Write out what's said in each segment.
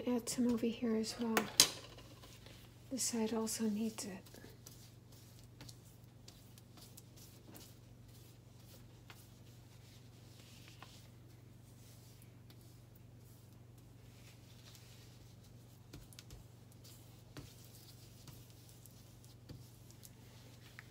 I'm gonna add some over here as well. This side also needs it.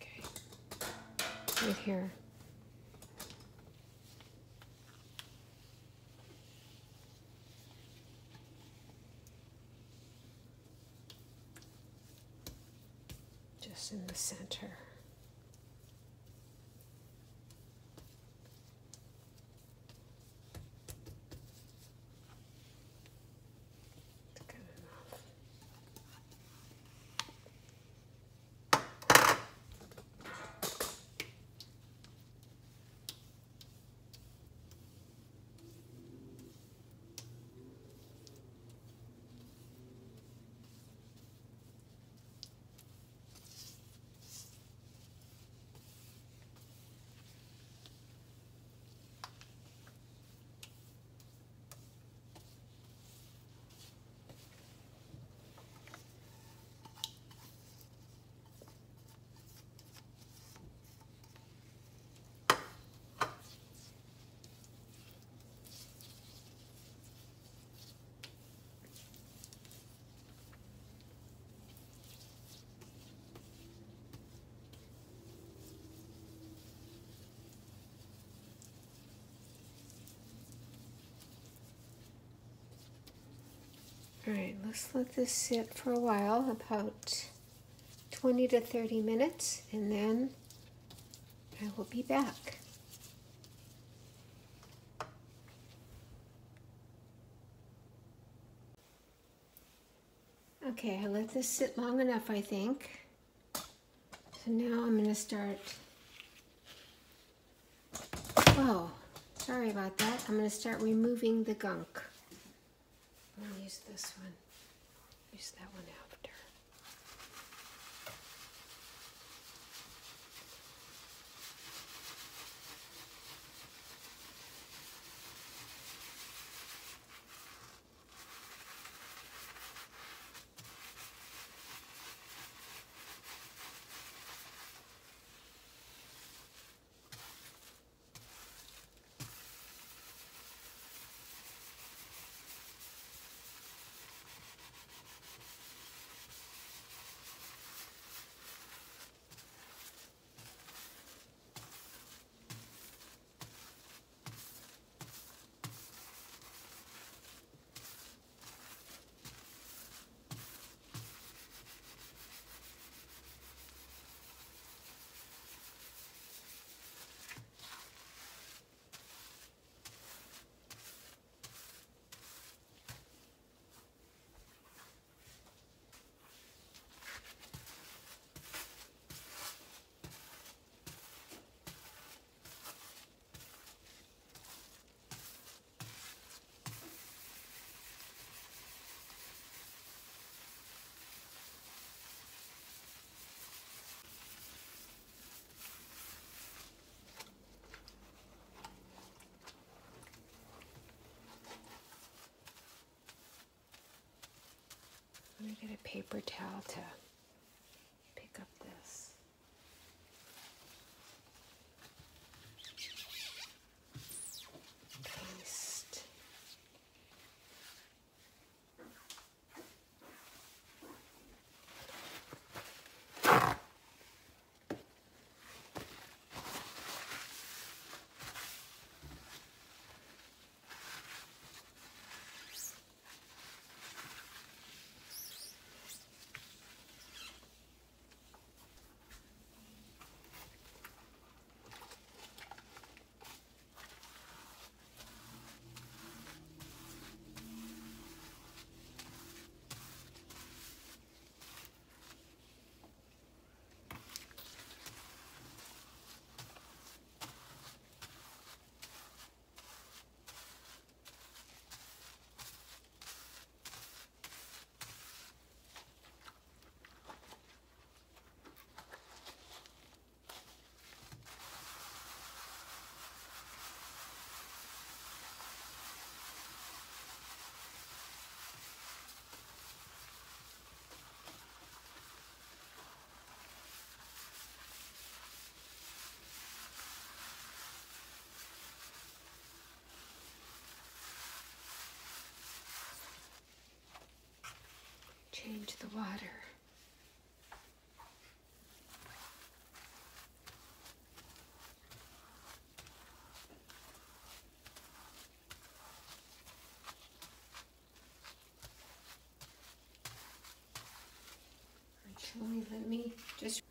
Okay, right here. Just in the center. All right, let's let this sit for a while, about 20 to 30 minutes, and then I will be back. Okay, I let this sit long enough, I think. So now I'm going to start. Oh, sorry about that. I'm going to start removing the gunk. I'm to use this one. Use that one after. Let me get a paper towel to the water. Actually, let me just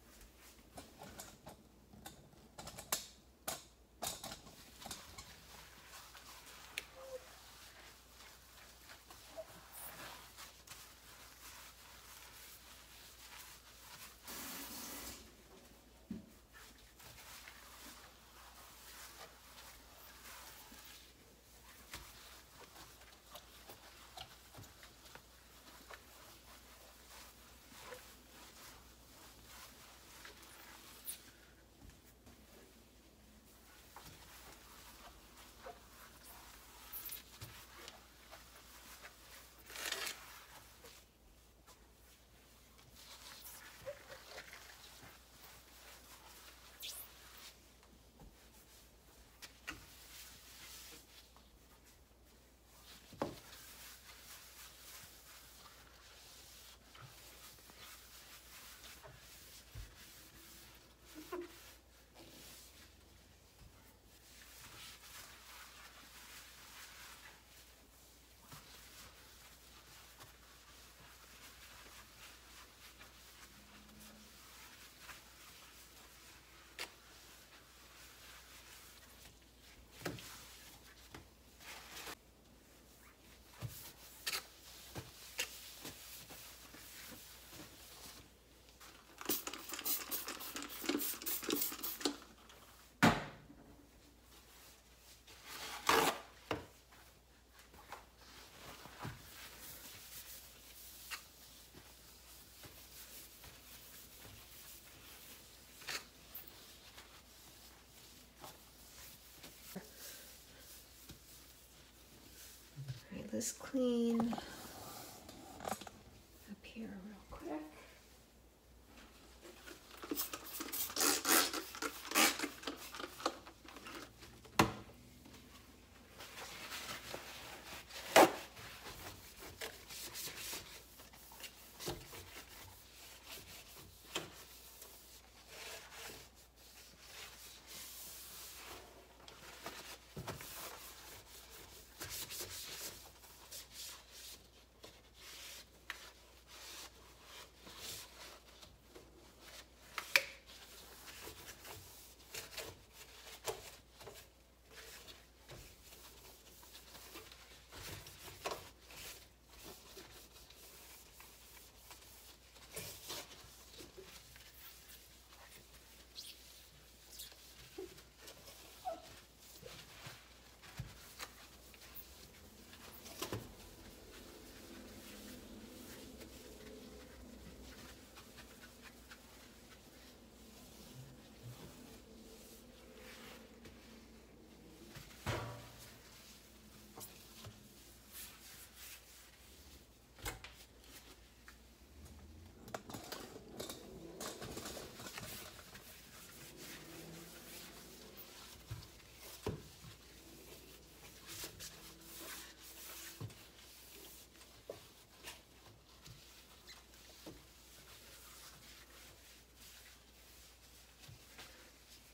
Let's clean